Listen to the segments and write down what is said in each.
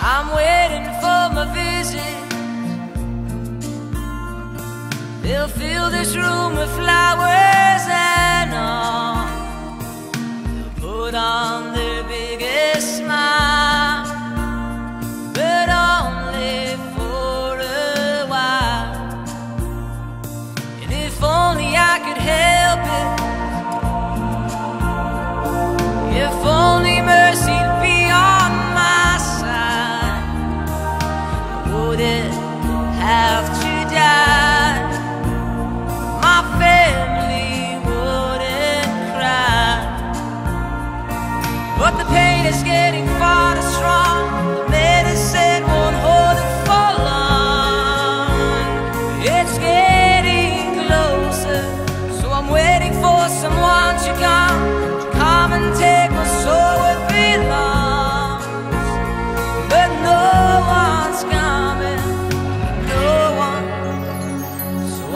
I'm waiting for my visit. They'll fill this room with flowers.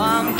one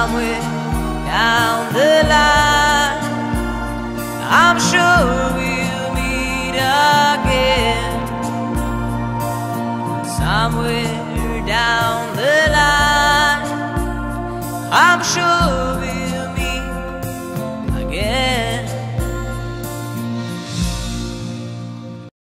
somewhere down the line. I'm sure we'll meet again somewhere down the line.